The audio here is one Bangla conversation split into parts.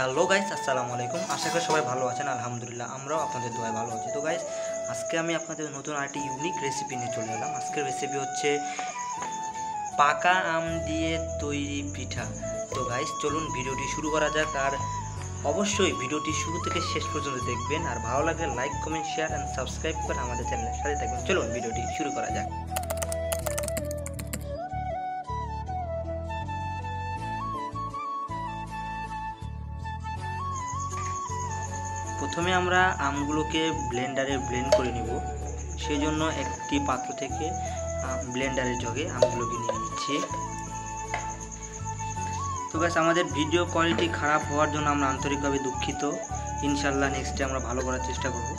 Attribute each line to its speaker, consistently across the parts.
Speaker 1: হ্যালো গাইস, আসসালামু আলাইকুম। আশা করি সবাই ভালো আছেন, আলহামদুলিল্লাহ, আমরাও আপনাদের দোয়ায় ভালো আছি। তো গাইস, আজকে আমি আপনাদের নতুন আরেকটি ইউনিক রেসিপি নিয়ে চলে এলাম। আজকের রেসিপি হচ্ছে পাকা আম দিয়ে তৈরি পিঠা। তো গাইস, চলুন ভিডিওটি শুরু করা যাক। আর অবশ্যই ভিডিওটি শুরু থেকে শেষ পর্যন্ত দেখবেন। আর ভালো লাগলে like comment share and subscribe করে আমাদের চ্যানেলের সাথে থাকবেন। চলুন ভিডিওটি শুরু করা যাক। প্রথমে আমরা আমগুলোকে ব্লেন্ডারে ব্লেন্ড করে নিব। সেই জন্য একটি পাত্র থেকে ব্লেন্ডারের জগে আমগুলোকে নিয়ে নিচ্ছি। তো গাছ আমাদের ভিডিও কোয়ালিটি খারাপ হওয়ার জন্য আমরা আন্তরিকভাবে দুঃখিত। ইনশাল্লাহ নেক্সটে আমরা ভালো করার চেষ্টা করব।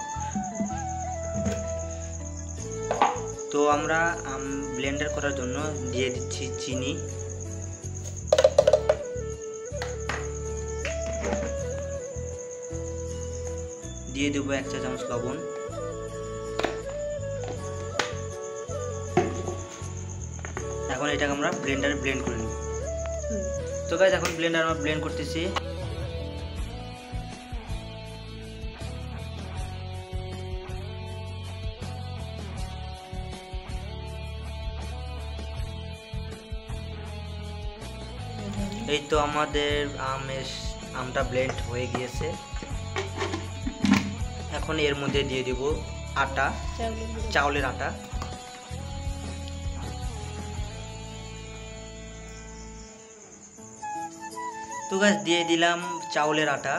Speaker 1: তো আমরা আম, ব্লেন্ডার করার জন্য দিয়ে দিচ্ছি চিনি। দিয়ে দেবো এক চা চামচ লবণ। এখন এটাকে আমরা ব্লেন্ডারে ব্লেন্ড করে নেব তো গাইজ এখন ব্লেন্ডার আমরা ব্লেন্ড করতেছি। এই তো আমাদের আমের আমটা ব্লেন্ড হয়ে গিয়েছে। এখন এর মধ্যে দিয়ে দিব আটা চাউলের আটা। তো গাছ দিয়ে দিলাম চাউলের আটা।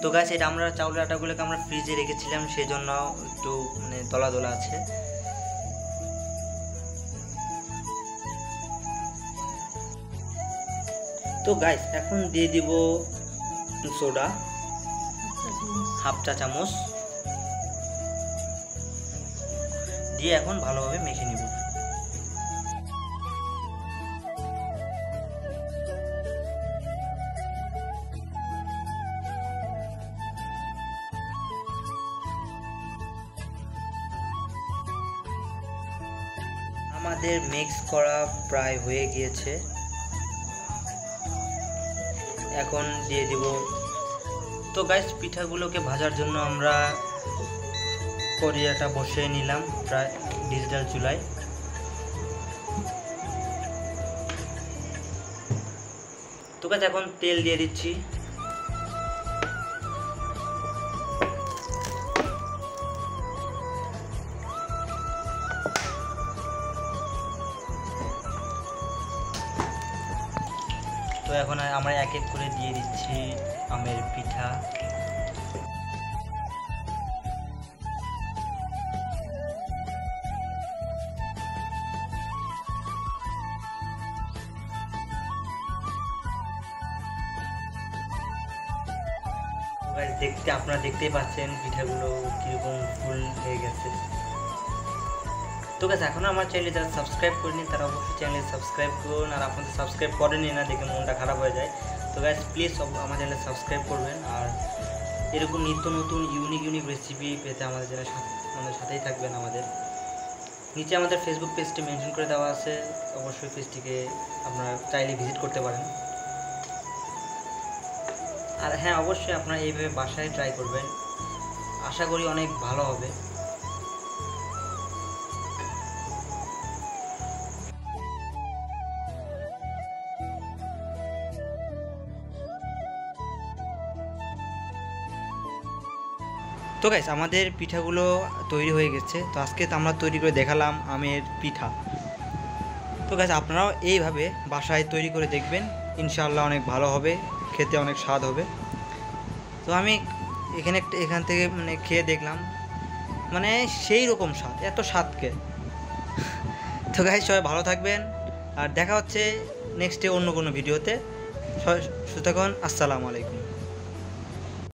Speaker 1: তো গাছ এটা আমরা চাউলের আটাগুলোকে আমরা ফ্রিজে রেখেছিলাম সেই জন্য একটু মানে দলা দলা আছে। তো গাইস এখন দিয়ে দিব সোডা হাফ চা চামচ দিয়ে এখন ভালোভাবে মেখে নিব। আমাদের মিক্স করা প্রায় হয়ে গিয়েছে। এখন দিয়ে দিব তো গাইস পিঠাগুলোকে ভাজার জন্য আমরা করিয়াটা বসিয়ে নিলাম প্রায় ডিজিটাল চুলায়। তো গাছ এখন তেল দিয়ে দিচ্ছি। এখন আমরা এক এক করে দিয়ে দিচ্ছি আমের পিঠা। দেখতে, আপনারা দেখতেই পাচ্ছেন পিঠাগুলো কীরকম ফুল হয়ে গেছে। তো গাছ এখনও আমার চ্যানেলে যারা সাবস্ক্রাইব করেনি, তারা অবশ্যই চ্যানেলে সাবস্ক্রাইব করুন। আর আপনাদের সাবস্ক্রাইব করেনি না দেখে মনটা খারাপ হয়ে যায়। তো গাছ প্লিজ আমার চ্যানেলে সাবস্ক্রাইব করবেন। আর এরকম নিত্য নতুন ইউনিক ইউনিক রেসিপি পেতে আমাদের চ্যানেল আমাদের সাথেই থাকবেন আমাদের। নিচে আমাদের ফেসবুক পেজটি মেনশন করে দেওয়া আছে। অবশ্যই পেজটিকে আপনারা চাইলে ভিজিট করতে পারেন। আর হ্যাঁ অবশ্যই আপনারা এইভাবে বাসায় ট্রাই করবেন। আশা করি অনেক ভালো হবে। তো গাইস আমাদের পিঠাগুলো তৈরি হয়ে গেছে। তো আজকে তো আমরা তৈরি করে দেখালাম আমের পিঠা। তো গাইস আপনারাও এইভাবে বাসায় তৈরি করে দেখবেন। ইনশাআল্লাহ অনেক ভালো হবে, খেতে অনেক স্বাদ হবে। তো আমি এখানে একটা এখান থেকে মানে খেয়ে দেখলাম। মানে সেই রকম স্বাদ, এত স্বাদকে তো গাইস সবাই ভালো থাকবেন। আর দেখা হচ্ছে নেক্সটে অন্য কোনো ভিডিওতে। সুতরাং আসসালামু আলাইকুম।